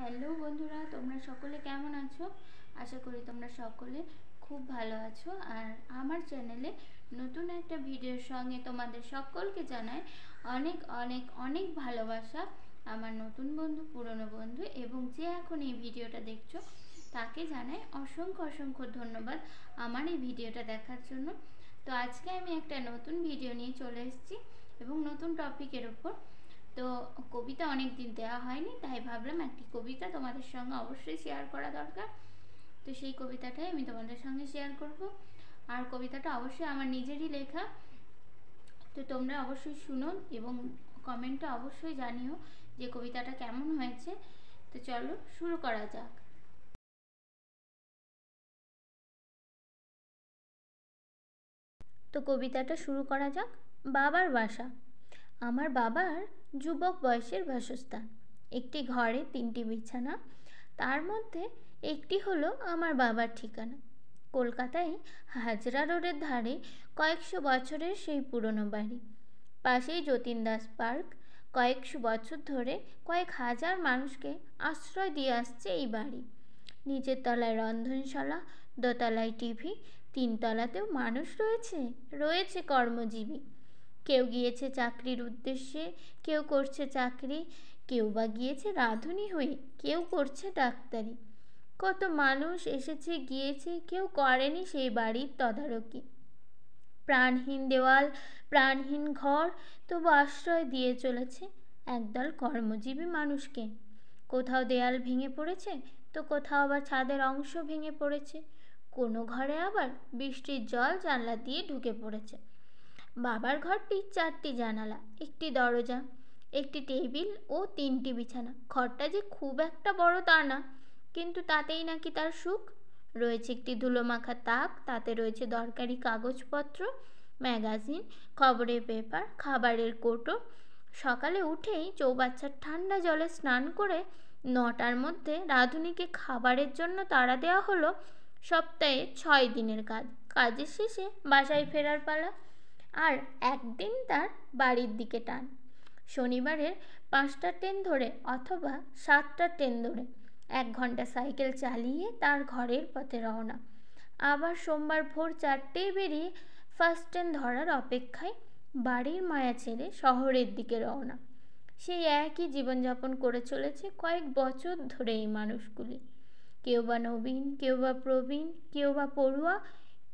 Hello বন্ধুরা, তোমরা সকলে কেমন আছো? আশা করি তোমরা সকলে খুব ভালো আছো। আর আমার চ্যানেলে নতুন একটা ভিডিওর সঙ্গে তোমাদের সকলকে জানাই অনেক অনেক অনেক ভালোবাসা। আমার নতুন বন্ধু, পুরনো বন্ধু এবং যে এখন এই ভিডিওটা দেখছ, তাকে জানাই অসংখ্য অসংখ্য ধন্যবাদ আমার এই ভিডিওটা দেখার জন্য। তো আজকে আমি একটা নতুন ভিডিও নিয়ে চলে এসেছি এবং নতুন টপিকের ওপর তো কবিতা অনেক দিন দেওয়া হয়নি, তাই ভাবলাম একটি কবিতা তোমাদের সঙ্গে অবশ্যই শেয়ার করা দরকার। তো সেই কবিতাটাই আমি তোমাদের সঙ্গে শেয়ার করব। আর কবিতাটা অবশ্যই আমার নিজেরই লেখা। তো তোমরা অবশ্যই শুনো এবং কমেন্টে অবশ্যই জানিও যে কবিতাটা কেমন হয়েছে। তো চলো শুরু করা যাক। তো কবিতাটা শুরু করা যাক। বাবার বাসা। আমার বাবার যুবক বয়সের বাসস্থান। একটি ঘরে তিনটি বিছানা, তার মধ্যে একটি হলো আমার বাবার ঠিকানা। কলকাতায় হাজরা রোডের ধারে কয়েকশো বছরের সেই পুরনো বাড়ি। পাশেই যতীন দাস পার্ক, কয়েকশো বছর ধরে কয়েক হাজার মানুষকে আশ্রয় দিয়ে আসছে এই বাড়ি। নিচের তলায় রন্ধনশালা, দোতলায় টিভি, তিনতলাতেও মানুষ রয়েছে রয়েছে কর্মজীবী। কেউ গিয়েছে চাকরির উদ্দেশ্যে, কেউ করছে চাকরি, কেউ বা গিয়েছে রাঁধুনি হয়ে, কেউ করছে ডাক্তারি। কত মানুষ এসেছে, গিয়েছে, কেউ করেনি সেই বাড়ির তদারকি। প্রাণহীন দেওয়াল, প্রাণহীন ঘর, তবু আশ্রয় দিয়ে চলেছে একদল কর্মজীবী মানুষকে। কোথাও দেয়াল ভেঙে পড়েছে, তো কোথাও আবার ছাদের অংশ ভেঙে পড়েছে। কোনো ঘরে আবার বৃষ্টির জল জানলা দিয়ে ঢুকে পড়েছে। বাবার ঘরটি চারটি জানালা, একটি দরজা, একটি টেবিল ও তিনটি বিছানা। ঘরটা যে খুব একটা বড় তা না, কিন্তু তাতেই নাকি তার সুখ। রয়েছে একটি ধুলোমাখা তাক, তাতে রয়েছে দরকারি কাগজপত্র, ম্যাগাজিন, খবরের পেপার, খাবারের কোটো। সকালে উঠেই চৌবাচ্চার ঠান্ডা জলে স্নান করে নটার মধ্যে রাঁধুনিকে খাবারের জন্য তাড়া দেওয়া হলো সপ্তাহে ছয় দিনের কাজ। কাজের শেষে বাসায় ফেরার পালা আর একদিন তার বাড়ির দিকে টান। শনিবারের পাঁচটা ট্রেন ধরে অথবা সাতটা ট্রেন ধরে এক ঘণ্টা সাইকেল চালিয়ে তার ঘরের পথে রওনা। আবার সোমবার ভোর চারটেই বেরিয়ে ফার্স্ট ট্রেন ধরার অপেক্ষায় বাড়ির মায়া ছেড়ে শহরের দিকে রওনা। সেই একই জীবনযাপন করে চলেছে কয়েক বছর ধরে এই মানুষগুলি। কেউ বা নবীন, কেউ বা প্রবীণ, কেউ বা পড়ুয়া,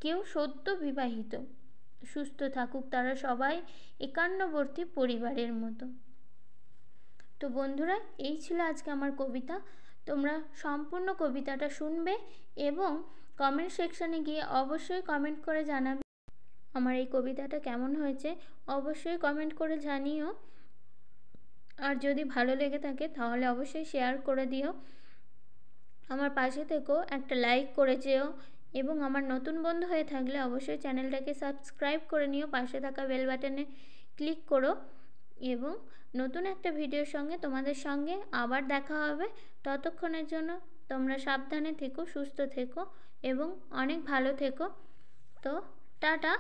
কেউ সদ্য বিবাহিত। সুস্থ থাকুক তারা সবাই একান্নবর্তী পরিবারের মতো। তো বন্ধুরা, এই ছিল আজকে আমার কবিতা। তোমরা সম্পূর্ণ কবিতাটা শুনবে এবং কমেন্ট সেকশানে গিয়ে অবশ্যই কমেন্ট করে জানাবে আমার এই কবিতাটা কেমন হয়েছে। অবশ্যই কমেন্ট করে জানিও। আর যদি ভালো লেগে থাকে তাহলে অবশ্যই শেয়ার করে দিও। আমার পাশে থেকেও একটা লাইক করে যেও। এবং আমার নতুন বন্ধু হয়ে থাকলে অবশ্যই চ্যানেলটাকে সাবস্ক্রাইব করে নিও, পাশে থাকা বেল বাটনে ক্লিক করো এবং নতুন একটা ভিডিওর সঙ্গে তোমাদের সঙ্গে আবার দেখা হবে। ততক্ষণের জন্য তোমরা সাবধানে থেকো, সুস্থ থেকো এবং অনেক ভালো থেকো। তো টাটা।